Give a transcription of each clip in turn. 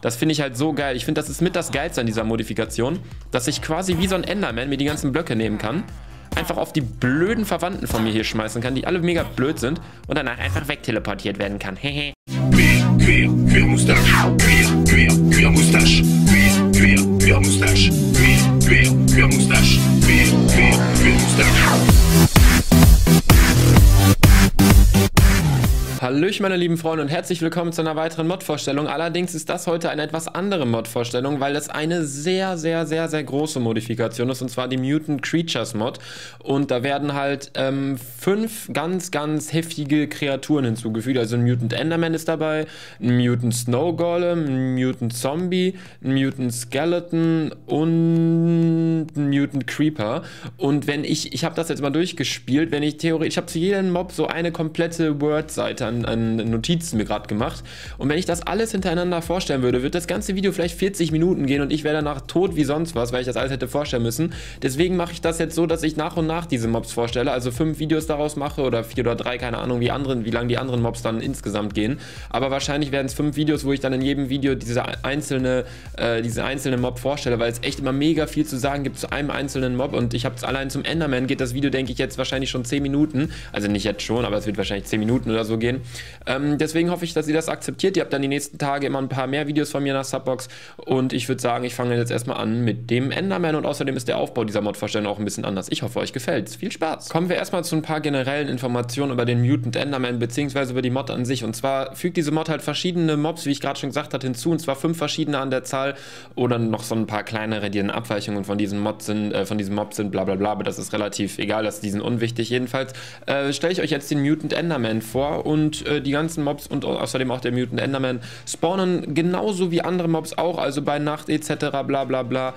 Das finde ich halt so geil. Ich finde, das ist mit das Geilste an dieser Modifikation, dass ich quasi wie so ein Enderman mir die ganzen Blöcke nehmen kann, einfach auf die blöden Verwandten von mir hier schmeißen kann, die alle mega blöd sind und danach einfach wegteleportiert werden kann. Hehe. Queer, queer, queer mustache. Queer, queer, queer mustache. Queer, queer, queer mustache. Hallöchen meine lieben Freunde und herzlich willkommen zu einer weiteren Mod-Vorstellung. Allerdings ist das heute eine etwas andere Mod-Vorstellung, weil das eine sehr, sehr, sehr, sehr große Modifikation ist und zwar die Mutant Creatures Mod. Und da werden halt ähm, fünf ganz, ganz heftige Kreaturen hinzugefügt. Also ein Mutant Enderman ist dabei, ein Mutant Snow Golem, ein Mutant Zombie, ein Mutant Skeleton und ein Mutant Creeper. Und wenn ich, ich habe das jetzt mal durchgespielt, wenn ich theoretisch, ich habe zu jedem Mob so eine komplette Word-Seite an, an Notizen mir gerade gemacht. Und wenn ich das alles hintereinander vorstellen würde, wird das ganze Video vielleicht 40 Minuten gehen und ich wäre danach tot wie sonst was, weil ich das alles hätte vorstellen müssen. Deswegen mache ich das jetzt so, dass ich nach und nach diese Mobs vorstelle, also fünf Videos daraus mache oder vier oder drei, keine Ahnung, wie anderen, wie lang die anderen Mobs dann insgesamt gehen. Aber wahrscheinlich werden es fünf Videos, wo ich dann in jedem Video diese einzelne, äh, diese einzelne Mob vorstelle, weil es echt immer mega viel zu sagen gibt zu einem einzelnen Mob und ich habe es allein zum Enderman geht das Video, denke ich, jetzt wahrscheinlich schon 10 Minuten. Also nicht jetzt schon, aber es wird wahrscheinlich 10 Minuten oder so gehen. Ähm, deswegen hoffe ich, dass ihr das akzeptiert. Ihr habt dann die nächsten Tage immer ein paar mehr Videos von mir nach Subbox und ich würde sagen, ich fange jetzt erstmal an mit dem Enderman und außerdem ist der Aufbau dieser Mod-Vorstellung auch ein bisschen anders. Ich hoffe, euch gefällt's. Viel Spaß! Kommen wir erstmal zu ein paar generellen Informationen über den Mutant Enderman beziehungsweise über die Mod an sich und zwar fügt diese Mod halt verschiedene Mobs, wie ich gerade schon gesagt habe, hinzu und zwar fünf verschiedene an der Zahl oder noch so ein paar kleinere, die in Abweichungen von diesem Mod sind, äh, von diesem Mob sind, bla bla bla, aber das ist relativ egal, dass die sind unwichtig. Jedenfalls äh, stelle ich euch jetzt den Mutant Enderman vor und äh, die ganzen Mobs und außerdem auch der Mutant Enderman spawnen genauso wie andere Mobs auch, also bei Nacht etc. bla bla bla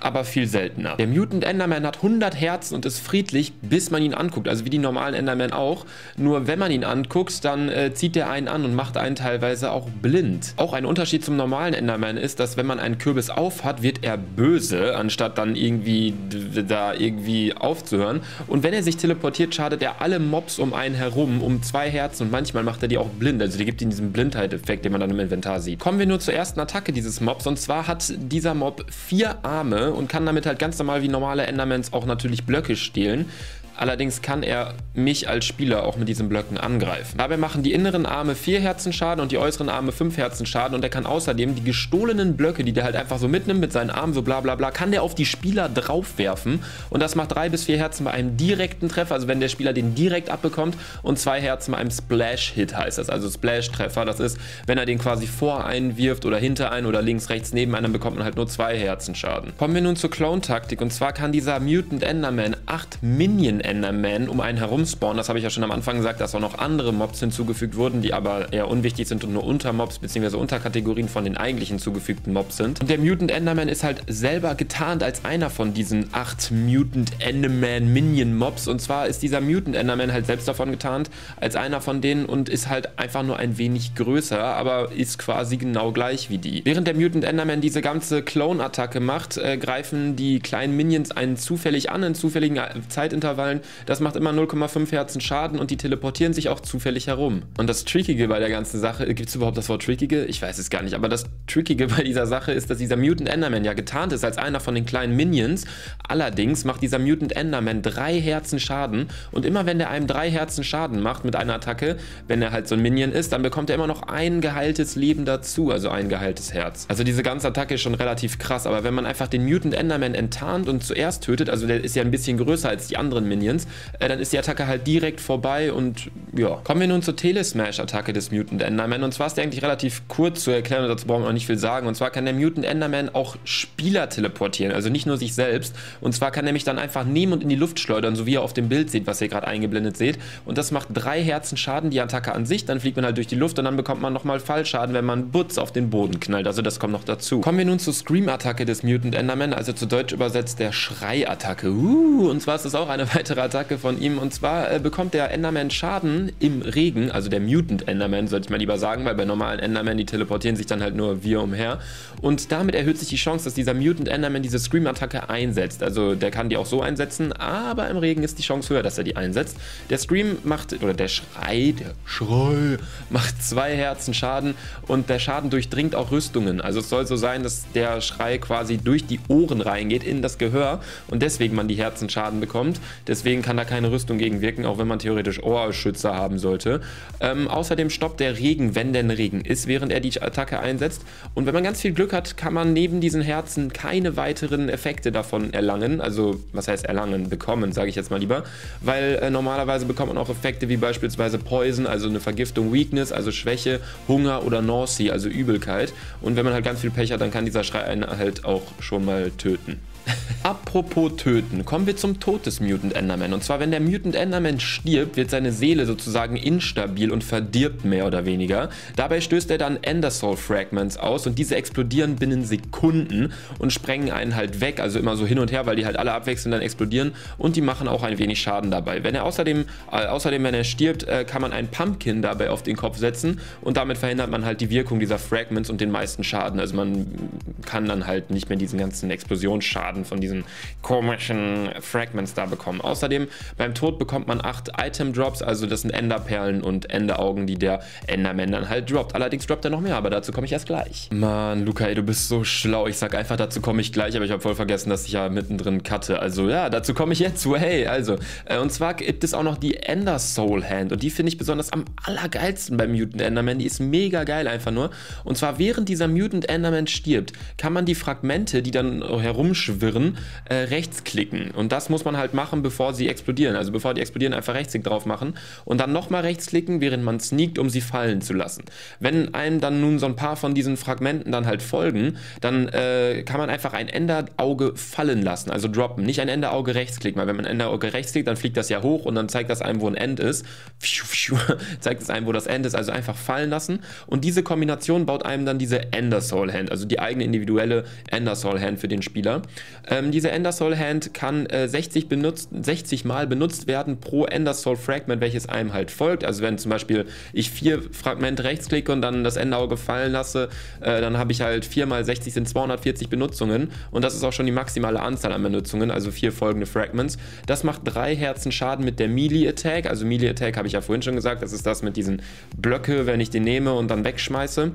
aber viel seltener. Der Mutant Enderman hat 100 Herzen und ist friedlich, bis man ihn anguckt, also wie die normalen Enderman auch. Nur wenn man ihn anguckt, dann äh, zieht der einen an und macht einen teilweise auch blind. Auch ein Unterschied zum normalen Enderman ist, dass wenn man einen Kürbis auf hat, wird er böse, anstatt dann irgendwie da irgendwie aufzuhören. Und wenn er sich teleportiert, schadet er alle Mobs um einen herum um zwei Herzen und manchmal macht er die auch blind. Also die gibt ihm diesen Blindheit-Effekt, den man dann im Inventar sieht. Kommen wir nur zur ersten Attacke dieses Mobs und zwar hat dieser Mob vier Arme und kann damit halt ganz normal wie normale Endermans auch natürlich Blöcke stehlen. Allerdings kann er mich als Spieler auch mit diesen Blöcken angreifen. Dabei machen die inneren Arme 4 Herzen Schaden und die äußeren Arme 5 Herzen Schaden und er kann außerdem die gestohlenen Blöcke, die der halt einfach so mitnimmt mit seinen Armen, so bla bla bla, kann der auf die Spieler draufwerfen und das macht 3 bis 4 Herzen bei einem direkten Treffer, also wenn der Spieler den direkt abbekommt und 2 Herzen bei einem Splash-Hit heißt das, also Splash-Treffer, das ist, wenn er den quasi vor einen wirft oder hinter einen oder links, rechts neben einen, dann bekommt man halt nur 2 Herzen Schaden. Kommen wir nun zur Clone-Taktik und zwar kann dieser Mutant Enderman 8 Minion Enderman um einen herum spawnen. Das habe ich ja schon am Anfang gesagt, dass auch noch andere Mobs hinzugefügt wurden, die aber eher unwichtig sind und nur Untermobs bzw. Unterkategorien von den eigentlichen hinzugefügten Mobs sind. Und der Mutant Enderman ist halt selber getarnt als einer von diesen acht Mutant Enderman Minion Mobs. Und zwar ist dieser Mutant Enderman halt selbst davon getarnt als einer von denen und ist halt einfach nur ein wenig größer, aber ist quasi genau gleich wie die. Während der Mutant Enderman diese ganze Clone-Attacke macht, äh, greifen die kleinen Minions einen zufällig an in zufälligen Zeitintervallen das macht immer 0,5 Herzen Schaden und die teleportieren sich auch zufällig herum. Und das Trickige bei der ganzen Sache, gibt es überhaupt das Wort Trickige? Ich weiß es gar nicht, aber das Trickige bei dieser Sache ist, dass dieser Mutant Enderman ja getarnt ist als einer von den kleinen Minions. Allerdings macht dieser Mutant Enderman drei Herzen Schaden und immer wenn der einem drei Herzen Schaden macht mit einer Attacke, wenn er halt so ein Minion ist, dann bekommt er immer noch ein geheiltes Leben dazu, also ein geheiltes Herz. Also diese ganze Attacke ist schon relativ krass, aber wenn man einfach den Mutant Enderman enttarnt und zuerst tötet, also der ist ja ein bisschen größer als die anderen Minions, äh, dann ist die Attacke halt direkt vorbei und ja. Kommen wir nun zur Telesmash-Attacke des Mutant Enderman und zwar ist der eigentlich relativ kurz zu erklären und dazu brauchen wir auch nicht viel sagen und zwar kann der Mutant Enderman auch Spieler teleportieren, also nicht nur sich selbst und zwar kann er mich dann einfach nehmen und in die Luft schleudern, so wie ihr auf dem Bild seht, was ihr gerade eingeblendet seht und das macht drei Herzen Schaden, die Attacke an sich, dann fliegt man halt durch die Luft und dann bekommt man nochmal Fallschaden, wenn man Butz auf den Boden knallt, also das kommt noch dazu. Kommen wir nun zur Scream-Attacke des Mutant Enderman, also zu Deutsch übersetzt der Schrei-Attacke. Uh, und zwar ist das auch eine weitere weitere Attacke von ihm. Und zwar äh, bekommt der Enderman Schaden im Regen, also der Mutant Enderman, sollte ich mal lieber sagen, weil bei normalen Enderman, die teleportieren sich dann halt nur wir umher. Und damit erhöht sich die Chance, dass dieser Mutant Enderman diese Scream-Attacke einsetzt. Also der kann die auch so einsetzen, aber im Regen ist die Chance höher, dass er die einsetzt. Der Scream macht, oder der Schrei, der Schrei, macht zwei Herzen Schaden und der Schaden durchdringt auch Rüstungen. Also es soll so sein, dass der Schrei quasi durch die Ohren reingeht, in das Gehör und deswegen man die Herzen Schaden bekommt. Deswegen kann da keine Rüstung gegen wirken, auch wenn man theoretisch Ohrschützer haben sollte. Ähm, außerdem stoppt der Regen, wenn denn Regen ist, während er die Attacke einsetzt. Und wenn man ganz viel Glück hat, kann man neben diesen Herzen keine weiteren Effekte davon erlangen. Also, was heißt erlangen? Bekommen, sage ich jetzt mal lieber. Weil äh, normalerweise bekommt man auch Effekte wie beispielsweise Poison, also eine Vergiftung, Weakness, also Schwäche, Hunger oder Nausea, also Übelkeit. Und wenn man halt ganz viel Pech hat, dann kann dieser Schrei einen halt auch schon mal töten. Apropos töten, kommen wir zum Tod des Mutant Enderman. Und zwar, wenn der Mutant Enderman stirbt, wird seine Seele sozusagen instabil und verdirbt mehr oder weniger. Dabei stößt er dann Ender Soul Fragments aus und diese explodieren binnen Sekunden und sprengen einen halt weg, also immer so hin und her, weil die halt alle abwechselnd dann explodieren und die machen auch ein wenig Schaden dabei. Wenn er außerdem, äh, außerdem wenn er stirbt, äh, kann man ein Pumpkin dabei auf den Kopf setzen und damit verhindert man halt die Wirkung dieser Fragments und den meisten Schaden. Also man kann dann halt nicht mehr diesen ganzen Explosionsschaden von diesen komischen Fragments da bekommen. Außerdem beim Tod bekommt man 8 Item Drops, also das sind Enderperlen und Enderaugen, die der Enderman dann halt droppt. Allerdings droppt er noch mehr, aber dazu komme ich erst gleich. Mann, Luca, ey, du bist so schlau. Ich sag einfach, dazu komme ich gleich, aber ich habe voll vergessen, dass ich ja mittendrin cutte. Also ja, dazu komme ich jetzt. Hey, also. Äh, und zwar gibt es auch noch die Ender Soul Hand und die finde ich besonders am allergeilsten beim Mutant Enderman. Die ist mega geil einfach nur. Und zwar während dieser Mutant Enderman stirbt, kann man die Fragmente, die dann herumschwirren, äh, rechtsklicken. Und das muss man halt machen, bevor sie explodieren. Also bevor die explodieren, einfach Rechtsklick drauf machen und dann nochmal rechtsklicken, während man sneakt, um sie fallen zu lassen. Wenn einem dann nun so ein paar von diesen Fragmenten dann halt folgen, dann äh, kann man einfach ein Enderauge fallen lassen, also droppen. Nicht ein Enderauge rechtsklicken, weil wenn man ein Enderauge rechtsklickt, dann fliegt das ja hoch und dann zeigt das einem, wo ein End ist. zeigt es einem, wo das End ist, also einfach fallen lassen. Und diese Kombination baut einem dann diese Ender Soul Hand, also die eigene individuelle Ender Soul Hand für den Spieler. Ähm, diese Ender Soul Hand kann äh, 60, benutzt, 60 Mal benutzt werden pro Ender Soul Fragment, welches einem halt folgt. Also wenn zum Beispiel ich vier Fragmente rechtsklicke und dann das Enderauge fallen lasse, äh, dann habe ich halt 4 mal 60 sind 240 Benutzungen und das ist auch schon die maximale Anzahl an Benutzungen, also vier folgende Fragments. Das macht drei Herzen Schaden mit der Melee Attack. Also Melee Attack habe ich ja vorhin schon gesagt, das ist das mit diesen Blöcke, wenn ich den nehme und dann wegschmeiße.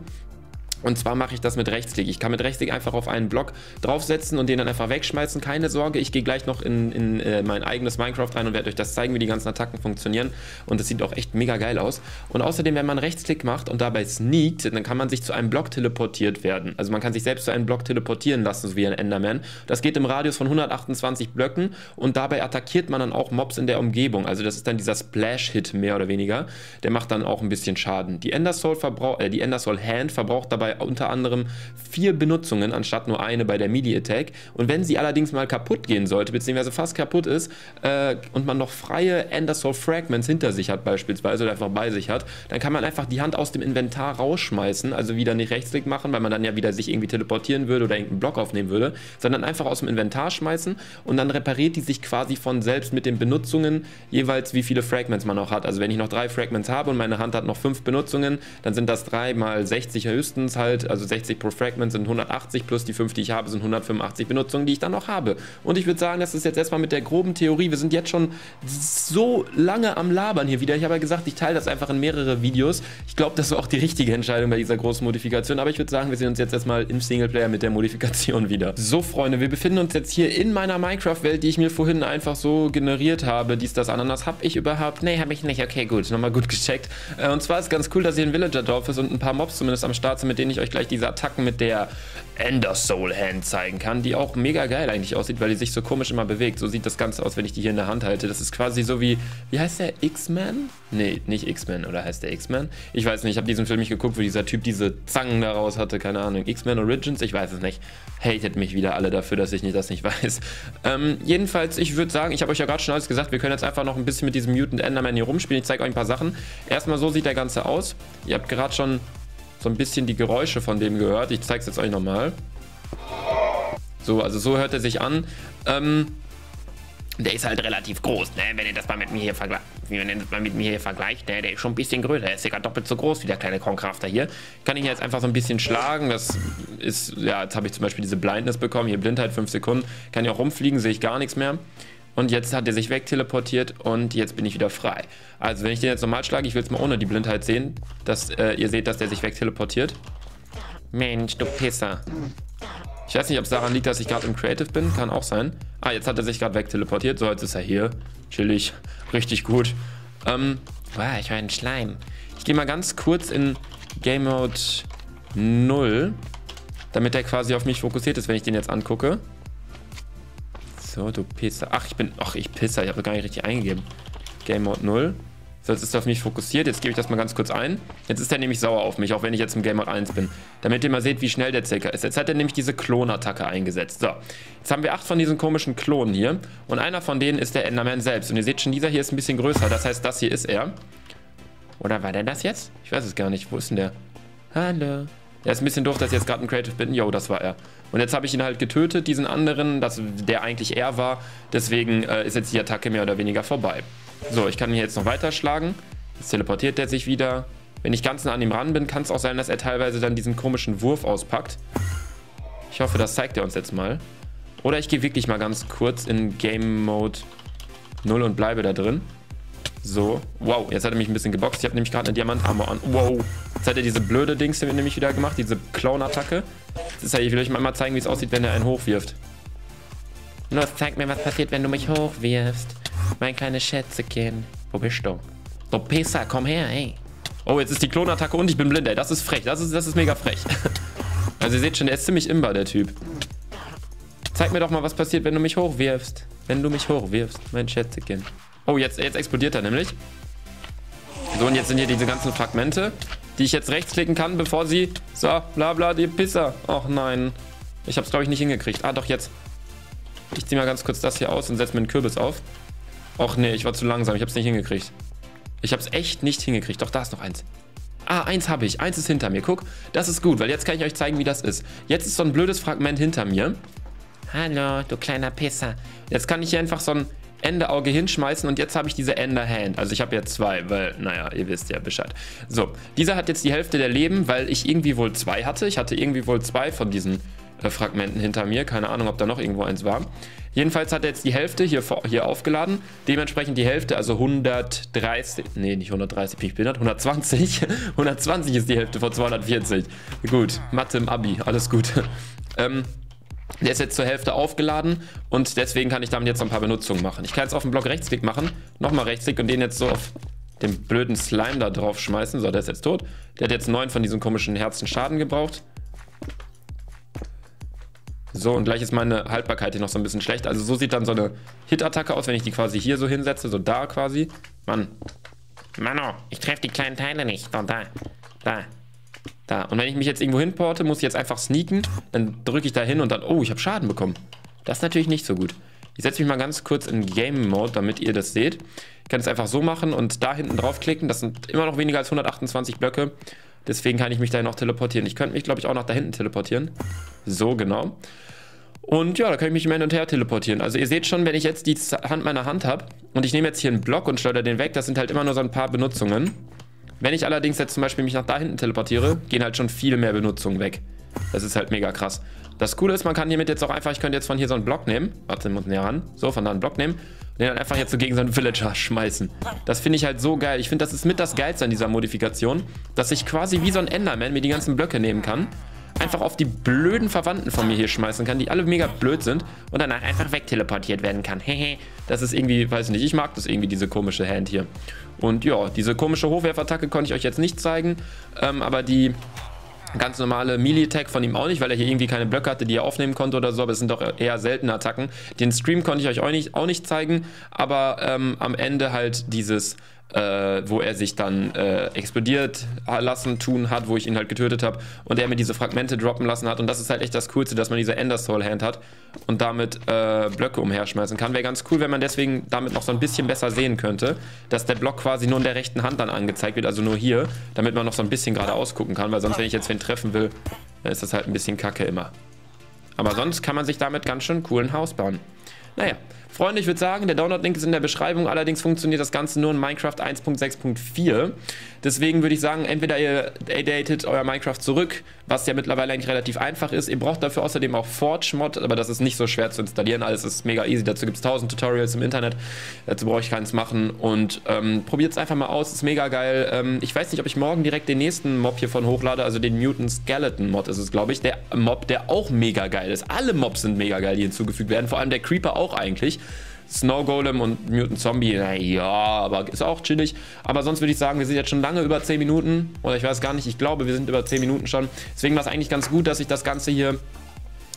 Und zwar mache ich das mit Rechtsklick. Ich kann mit Rechtsklick einfach auf einen Block draufsetzen und den dann einfach wegschmeißen. Keine Sorge, ich gehe gleich noch in, in äh, mein eigenes Minecraft rein und werde euch das zeigen, wie die ganzen Attacken funktionieren. Und das sieht auch echt mega geil aus. Und außerdem, wenn man Rechtsklick macht und dabei sneakt, dann kann man sich zu einem Block teleportiert werden. Also man kann sich selbst zu einem Block teleportieren lassen, so wie ein Enderman. Das geht im Radius von 128 Blöcken und dabei attackiert man dann auch Mobs in der Umgebung. Also das ist dann dieser Splash-Hit mehr oder weniger. Der macht dann auch ein bisschen Schaden. Die Ender Soul, äh, die Ender Soul Hand verbraucht dabei unter anderem vier Benutzungen anstatt nur eine bei der Melee Attack. Und wenn sie allerdings mal kaputt gehen sollte, beziehungsweise fast kaputt ist äh, und man noch freie Ender Soul Fragments hinter sich hat beispielsweise oder einfach bei sich hat, dann kann man einfach die Hand aus dem Inventar rausschmeißen, also wieder nicht Rechtsklick machen, weil man dann ja wieder sich irgendwie teleportieren würde oder irgendeinen Block aufnehmen würde, sondern einfach aus dem Inventar schmeißen und dann repariert die sich quasi von selbst mit den Benutzungen jeweils, wie viele Fragments man noch hat. Also wenn ich noch drei Fragments habe und meine Hand hat noch fünf Benutzungen, dann sind das drei mal 60 höchstens halt, also 60 pro Fragment sind 180 plus die 5, die ich habe, sind 185 Benutzungen, die ich dann noch habe. Und ich würde sagen, das ist jetzt erstmal mit der groben Theorie. Wir sind jetzt schon so lange am Labern hier wieder. Ich habe ja gesagt, ich teile das einfach in mehrere Videos. Ich glaube, das war auch die richtige Entscheidung bei dieser großen Modifikation. Aber ich würde sagen, wir sehen uns jetzt erstmal im Singleplayer mit der Modifikation wieder. So, Freunde, wir befinden uns jetzt hier in meiner Minecraft-Welt, die ich mir vorhin einfach so generiert habe. Dies, das, Ananas. Habe ich überhaupt? Nee, habe ich nicht. Okay, gut. Nochmal gut gecheckt. Äh, und zwar ist ganz cool, dass hier ein Villager-Dorf ist und ein paar Mobs zumindest am Start sind, mit denen ich euch gleich diese Attacken mit der Ender Soul Hand zeigen kann, die auch mega geil eigentlich aussieht, weil die sich so komisch immer bewegt. So sieht das Ganze aus, wenn ich die hier in der Hand halte. Das ist quasi so wie, wie heißt der, X-Men? Nee, nicht X-Men, oder heißt der X-Men? Ich weiß nicht, ich habe diesen Film nicht geguckt, wo dieser Typ diese Zangen daraus hatte, keine Ahnung. X-Men Origins, ich weiß es nicht. Hatet mich wieder alle dafür, dass ich das nicht weiß. Ähm, jedenfalls, ich würde sagen, ich habe euch ja gerade schon alles gesagt, wir können jetzt einfach noch ein bisschen mit diesem Mutant Enderman hier rumspielen. Ich zeige euch ein paar Sachen. Erstmal so sieht der Ganze aus. Ihr habt gerade schon so ein bisschen die Geräusche von dem gehört. Ich zeige es jetzt euch nochmal. So, also so hört er sich an. Ähm, Der ist halt relativ groß, ne? Wenn ihr das mal mit mir hier vergleicht, wenn ihr das mal mit mir hier vergleicht, ne? Der ist schon ein bisschen größer. Der ist sogar doppelt so groß wie der kleine Konkrafter hier. Kann ihn jetzt einfach so ein bisschen schlagen. Das ist, ja, jetzt habe ich zum Beispiel diese Blindness bekommen. Hier Blindheit 5 Sekunden. Kann ja auch rumfliegen, sehe ich gar nichts mehr. Und jetzt hat er sich wegteleportiert und jetzt bin ich wieder frei. Also wenn ich den jetzt normal schlage, ich will es mal ohne die Blindheit sehen, dass äh, ihr seht, dass der sich wegteleportiert. Mensch, du Pisser. Ich weiß nicht, ob es daran liegt, dass ich gerade im Creative bin. Kann auch sein. Ah, jetzt hat er sich gerade wegteleportiert. So, jetzt ist er hier. Chillig. Richtig gut. Ähm, wow, ich war ein Schleim. Ich gehe mal ganz kurz in Game Mode 0, damit er quasi auf mich fokussiert ist, wenn ich den jetzt angucke. So, du Pisser. Ach, ich bin... Ach, ich Pisser. Ich habe gar nicht richtig eingegeben. Game Mode 0. So, jetzt ist er auf mich fokussiert. Jetzt gebe ich das mal ganz kurz ein. Jetzt ist er nämlich sauer auf mich, auch wenn ich jetzt im Game Mode 1 bin. Damit ihr mal seht, wie schnell der circa ist. Jetzt hat er nämlich diese Klonattacke eingesetzt. So, jetzt haben wir acht von diesen komischen Klonen hier. Und einer von denen ist der Enderman selbst. Und ihr seht schon, dieser hier ist ein bisschen größer. Das heißt, das hier ist er. Oder war der das jetzt? Ich weiß es gar nicht. Wo ist denn der? Hallo. Der ist ein bisschen doof, dass ich jetzt gerade ein Creative bin. Yo, das war er. Und jetzt habe ich ihn halt getötet, diesen anderen, das, der eigentlich er war. Deswegen äh, ist jetzt die Attacke mehr oder weniger vorbei. So, ich kann ihn jetzt noch weiterschlagen. Jetzt teleportiert er sich wieder. Wenn ich ganz nah an ihm ran bin, kann es auch sein, dass er teilweise dann diesen komischen Wurf auspackt. Ich hoffe, das zeigt er uns jetzt mal. Oder ich gehe wirklich mal ganz kurz in Game Mode 0 und bleibe da drin. So. Wow, jetzt hat er mich ein bisschen geboxt. Ich habe nämlich gerade eine Diamantarmor an. Wow. Jetzt hat er diese blöde Dings nämlich wieder gemacht, diese Clown-Attacke. Ich will euch mal zeigen, wie es aussieht, wenn er einen hochwirft. Los, zeig mir, was passiert, wenn du mich hochwirfst. Mein kleines Schätzekind. Wo bist du? So, Pesa, komm her, ey. Oh, jetzt ist die Klonattacke und ich bin blind, ey. Das ist frech. Das ist, das ist mega frech. also ihr seht schon, der ist ziemlich imbar, der Typ. Zeig mir doch mal, was passiert, wenn du mich hochwirfst. Wenn du mich hochwirfst, mein Schätzekind. Oh, jetzt, jetzt explodiert er nämlich. So, und jetzt sind hier diese ganzen Fragmente, die ich jetzt rechtsklicken kann, bevor sie... So, bla bla, die Pisser. Ach nein. Ich hab's, glaube ich, nicht hingekriegt. Ah, doch, jetzt. Ich ziehe mal ganz kurz das hier aus und setze mir einen Kürbis auf. Och nee, ich war zu langsam. Ich habe es nicht hingekriegt. Ich habe es echt nicht hingekriegt. Doch, da ist noch eins. Ah, eins habe ich. Eins ist hinter mir. Guck, das ist gut, weil jetzt kann ich euch zeigen, wie das ist. Jetzt ist so ein blödes Fragment hinter mir. Hallo, du kleiner Pisser. Jetzt kann ich hier einfach so ein Enderauge hinschmeißen und jetzt habe ich diese Enderhand. Also ich habe jetzt zwei, weil, naja, ihr wisst ja Bescheid. So, dieser hat jetzt die Hälfte der Leben, weil ich irgendwie wohl zwei hatte. Ich hatte irgendwie wohl zwei von diesen äh, Fragmenten hinter mir. Keine Ahnung, ob da noch irgendwo eins war. Jedenfalls hat er jetzt die Hälfte hier, hier aufgeladen. Dementsprechend die Hälfte, also 130, nee, nicht 130, wie ich bin, 120. 120 ist die Hälfte von 240. Gut, Mathe im Abi, alles gut. Ähm, der ist jetzt zur Hälfte aufgeladen und deswegen kann ich damit jetzt ein paar Benutzungen machen. Ich kann jetzt auf dem Block Rechtsklick machen, nochmal Rechtsklick und den jetzt so auf den blöden Slime da drauf schmeißen. So, der ist jetzt tot. Der hat jetzt neun von diesen komischen Herzen Schaden gebraucht. So, und gleich ist meine Haltbarkeit hier noch so ein bisschen schlecht. Also so sieht dann so eine Hit-Attacke aus, wenn ich die quasi hier so hinsetze, so da quasi. Mann. Mano, ich treffe die kleinen Teile nicht. So, da. Da. Da. Und wenn ich mich jetzt irgendwo hinporte, muss ich jetzt einfach sneaken. Dann drücke ich da hin und dann... Oh, ich habe Schaden bekommen. Das ist natürlich nicht so gut. Ich setze mich mal ganz kurz in Game Mode, damit ihr das seht. Ich kann es einfach so machen und da hinten draufklicken. Das sind immer noch weniger als 128 Blöcke. Deswegen kann ich mich da noch teleportieren. Ich könnte mich, glaube ich, auch nach da hinten teleportieren. So, genau. Und ja, da kann ich mich immer hin und her teleportieren. Also ihr seht schon, wenn ich jetzt die Hand meiner Hand habe und ich nehme jetzt hier einen Block und schleudere den weg, das sind halt immer nur so ein paar Benutzungen. Wenn ich allerdings jetzt zum Beispiel mich nach da hinten teleportiere, gehen halt schon viel mehr Benutzungen weg. Das ist halt mega krass. Das Coole ist, man kann hiermit jetzt auch einfach, ich könnte jetzt von hier so einen Block nehmen. Warte, muss näher ran. So, von da einen Block nehmen. Und den dann einfach jetzt so gegen so einen Villager schmeißen. Das finde ich halt so geil. Ich finde, das ist mit das Geilste an dieser Modifikation, dass ich quasi wie so ein Enderman mir die ganzen Blöcke nehmen kann einfach auf die blöden Verwandten von mir hier schmeißen kann, die alle mega blöd sind und danach einfach wegteleportiert werden kann. Hehe, das ist irgendwie, weiß nicht, ich mag das irgendwie, diese komische Hand hier. Und ja, diese komische Hochwerfattacke konnte ich euch jetzt nicht zeigen, ähm, aber die ganz normale Melee-Attack von ihm auch nicht, weil er hier irgendwie keine Blöcke hatte, die er aufnehmen konnte oder so, aber es sind doch eher seltene Attacken. Den Stream konnte ich euch auch nicht, auch nicht zeigen, aber ähm, am Ende halt dieses äh, wo er sich dann äh, explodiert lassen tun hat, wo ich ihn halt getötet habe und er mir diese Fragmente droppen lassen hat. Und das ist halt echt das Coolste, dass man diese Ender Soul Hand hat und damit äh, Blöcke umherschmeißen kann. Wäre ganz cool, wenn man deswegen damit noch so ein bisschen besser sehen könnte, dass der Block quasi nur in der rechten Hand dann angezeigt wird, also nur hier, damit man noch so ein bisschen geradeaus gucken kann, weil sonst, wenn ich jetzt wen treffen will, dann ist das halt ein bisschen kacke immer. Aber sonst kann man sich damit ganz schön coolen Haus bauen. Naja, Freunde, ich würde sagen, der Download-Link ist in der Beschreibung. Allerdings funktioniert das Ganze nur in Minecraft 1.6.4. Deswegen würde ich sagen, entweder ihr datet euer Minecraft zurück, was ja mittlerweile eigentlich relativ einfach ist. Ihr braucht dafür außerdem auch Forge-Mod, aber das ist nicht so schwer zu installieren. Alles ist mega easy. Dazu gibt es 1000 Tutorials im Internet. Dazu brauche ich keins machen. Und ähm, probiert es einfach mal aus. Ist mega geil. Ähm, ich weiß nicht, ob ich morgen direkt den nächsten Mob hiervon hochlade. Also den Mutant Skeleton Mod ist es, glaube ich. Der Mob, der auch mega geil ist. Alle Mobs sind mega geil, die hinzugefügt werden. Vor allem der Creeper auch eigentlich. Snow Golem und Mutant Zombie, naja, aber ist auch chillig. Aber sonst würde ich sagen, wir sind jetzt schon lange über 10 Minuten. Oder ich weiß gar nicht, ich glaube, wir sind über 10 Minuten schon. Deswegen war es eigentlich ganz gut, dass ich das Ganze hier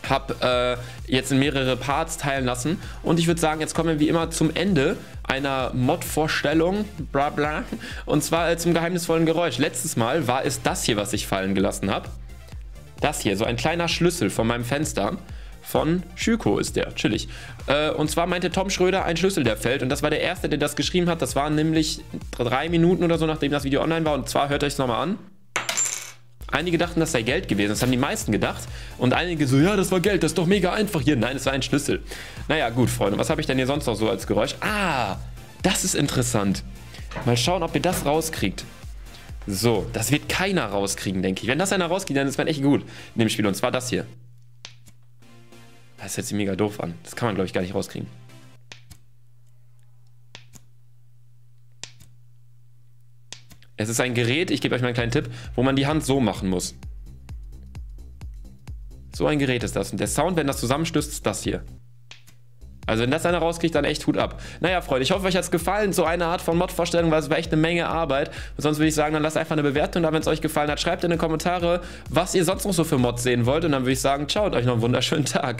habe äh, jetzt in mehrere Parts teilen lassen. Und ich würde sagen, jetzt kommen wir wie immer zum Ende einer Mod-Vorstellung, bla bla. Und zwar äh, zum geheimnisvollen Geräusch. Letztes Mal war es das hier, was ich fallen gelassen habe. Das hier, so ein kleiner Schlüssel von meinem Fenster von Schüko ist der, chillig. Äh, und zwar meinte Tom Schröder ein Schlüssel, der fällt. Und das war der Erste, der das geschrieben hat. Das war nämlich drei Minuten oder so, nachdem das Video online war. Und zwar hört euch es nochmal an. Einige dachten, das sei Geld gewesen. Das haben die meisten gedacht. Und einige so, ja, das war Geld, das ist doch mega einfach hier. Nein, es war ein Schlüssel. Naja, gut, Freunde. Was habe ich denn hier sonst noch so als Geräusch? Ah, das ist interessant. Mal schauen, ob ihr das rauskriegt. So, das wird keiner rauskriegen, denke ich. Wenn das einer rauskriegt, dann ist man echt gut in dem Spiel. Und zwar das hier. Das hört sich mega doof an. Das kann man, glaube ich, gar nicht rauskriegen. Es ist ein Gerät, ich gebe euch mal einen kleinen Tipp, wo man die Hand so machen muss. So ein Gerät ist das. Und der Sound, wenn das zusammenstößt, ist das hier. Also wenn das einer rauskriegt, dann echt Hut ab. Naja, Freunde, ich hoffe, euch hat es gefallen, so eine Art von Mod-Vorstellung, weil es war echt eine Menge Arbeit. Und sonst würde ich sagen, dann lasst einfach eine Bewertung da, wenn es euch gefallen hat. Schreibt in die Kommentare, was ihr sonst noch so für Mods sehen wollt. Und dann würde ich sagen, ciao und euch noch einen wunderschönen Tag.